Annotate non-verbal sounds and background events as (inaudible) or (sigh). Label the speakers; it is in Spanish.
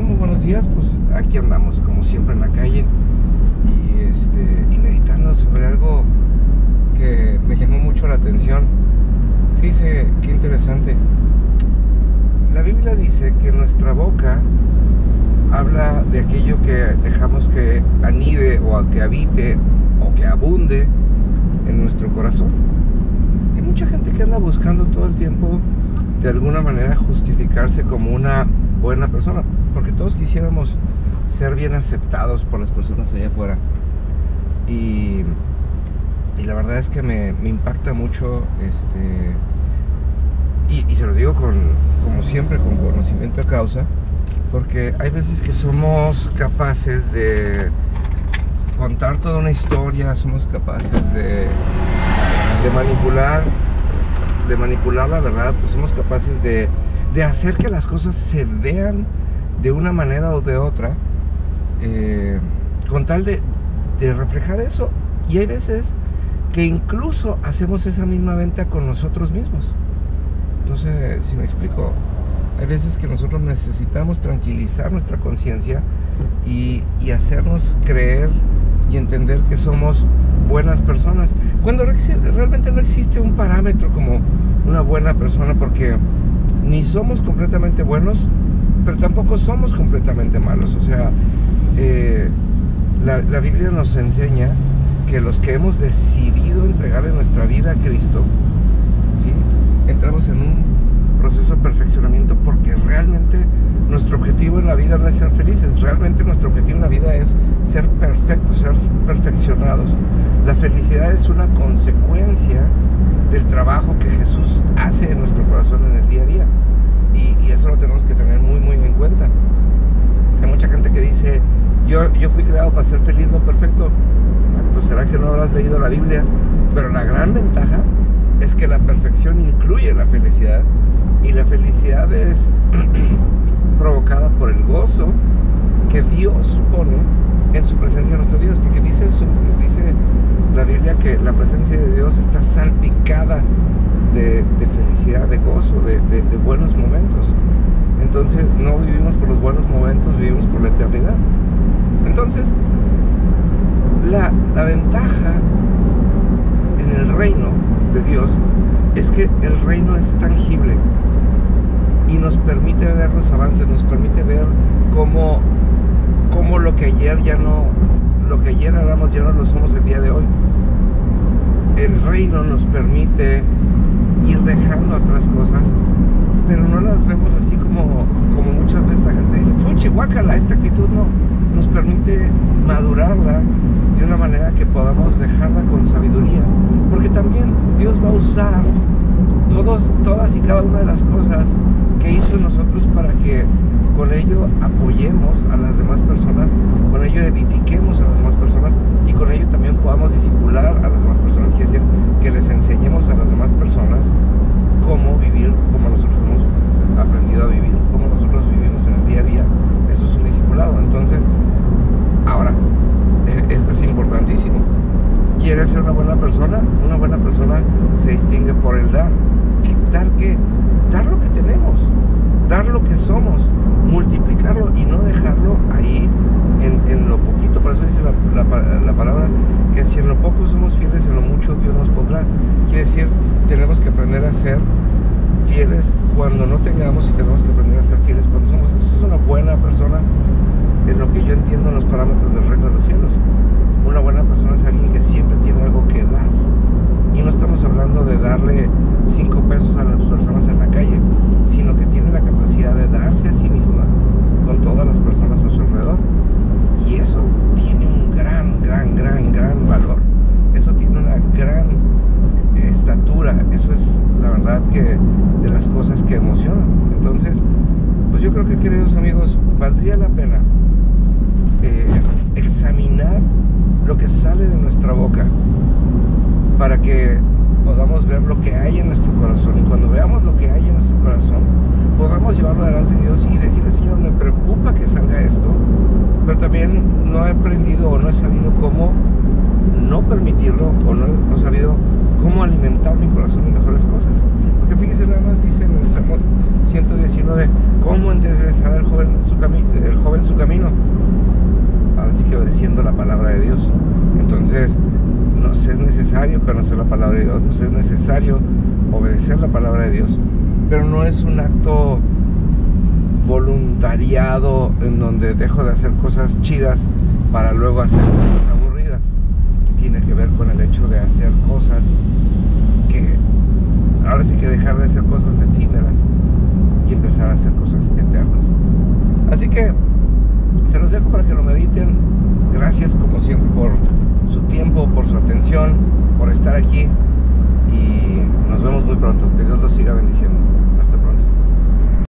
Speaker 1: Muy buenos días. Pues aquí andamos, como siempre, en la calle y, este, y meditando sobre algo que me llamó mucho la atención. Fíjese, qué interesante. La Biblia dice que nuestra boca habla de aquello que dejamos que anide o que habite o que abunde en nuestro corazón. Hay mucha gente que anda buscando todo el tiempo de alguna manera justificarse como una buena persona, porque todos quisiéramos ser bien aceptados por las personas allá afuera. Y, y la verdad es que me, me impacta mucho, este, y, se lo digo con, como siempre, con conocimiento de causa, porque hay veces que somos capaces de contar toda una historia, somos capaces de, de manipular de manipular la verdad, pues somos capaces de, de, hacer que las cosas se vean de una manera o de otra, eh, con tal de, reflejar eso. Y hay veces que incluso hacemos esa misma venta con nosotros mismos. Entonces, si me explico, hay veces que nosotros necesitamos tranquilizar nuestra conciencia y, y, hacernos creer y entender que somos buenas personas. Cuando realmente no existe un parámetro como una buena persona porque ni somos completamente buenos, pero tampoco somos completamente malos. O sea, eh, la, la, Biblia nos enseña que los que hemos decidido entregarle nuestra vida a Cristo, ¿sí? entramos en un proceso de perfeccionamiento porque realmente nuestro objetivo en la vida no es ser felices, realmente nuestro objetivo en la vida es ser perfectos, ser perfeccionados. La felicidad es una consecuencia del trabajo que Jesús hace en nuestro corazón en el día a día. Y, y, eso lo tenemos que tener muy, muy en cuenta. Hay mucha gente que dice, yo, yo fui creado para ser feliz, no perfecto. Pues será que no habrás leído la Biblia. Pero la gran ventaja es que la perfección incluye la felicidad. Y la felicidad es (clears throat) provocada por el gozo que Dios pone en su presencia en nuestras vidas, porque dice, su, dice la Biblia que la presencia de Dios está salpicada de, felicidad, de gozo, de, de, de, buenos momentos. Entonces no vivimos por los buenos momentos, vivimos por la eternidad. Entonces, la, la ventaja en el reino de Dios es que el reino es tangible y nos permite ver los avances, nos permite ver cómo, cómo lo que ayer ya no, lo que ayer éramos ya no lo somos el día de hoy. El reino nos permite ir dejando atrás cosas, pero no las vemos así como, como muchas veces la gente dice, fuchi, guácala, esta actitud no, nos permite madurarla de una manera que podamos dejarla con sabiduría, porque también Dios va a usar todos, todas y cada una de las cosas que hizo nosotros para que con ello apoyemos a las demás personas, con ello edifiquemos a las demás personas y con ello también podamos disipular a las demás personas, quiere decir que les enseñemos a las demás personas cómo vivir como nosotros hemos aprendido a vivir, cómo nosotros vivimos en el día a día. Eso es un discipulado. Entonces, ahora, esto es importantísimo. ¿Quieres ser una buena persona? Una buena persona se distingue por el dar. ¿Dar qué? Dar lo que tenemos, dar lo que somos, multiplicarlo y no dejarlo ahí en, lo poquito. Por eso dice la, la, la, palabra que si en lo poco somos fieles, en lo mucho Dios nos pondrá. Quiere decir, tenemos que aprender a ser fieles cuando no tengamos y tenemos que aprender a ser fieles cuando somos. Eso es una buena persona en lo que yo entiendo en los parámetros del reino de los cielos. Una buena persona es alguien que siempre tiene algo que dar. Y no estamos hablando de darle cinco pesos a las personas en la calle, sino que tiene la capacidad de darse a sí misma con todas las personas a su alrededor. Y eso tiene un gran, gran, gran, gran valor. Eso tiene una gran estatura. Eso es la verdad que de las cosas que emocionan. Entonces, pues yo creo que queridos amigos, valdría la pena eh, examinar lo que sale de nuestra boca para que podamos ver lo que hay en nuestro corazón. Y cuando veamos lo que hay en nuestro corazón podamos llevarlo delante de Dios y decirle Señor me preocupa que salga esto pero también no he aprendido o no he sabido cómo no permitirlo o no he sabido cómo alimentar mi corazón de mejores cosas. Porque fíjese nada más dice en el Salmo 119, ¿cómo enderezará el joven su, el joven su camino? Obedeciendo la palabra de Dios. Entonces, nos es necesario conocer la palabra de Dios, nos es necesario obedecer la palabra de Dios, pero no es un acto voluntariado en donde dejo de hacer cosas chidas para luego hacer cosas aburridas. Tiene que ver con el hecho de hacer cosas que ahora sí que dejar de hacer cosas efímeras y empezar a hacer cosas eternas. Así que se los dejo para que lo mediten. Gracias como siempre por su tiempo, por su atención, por estar aquí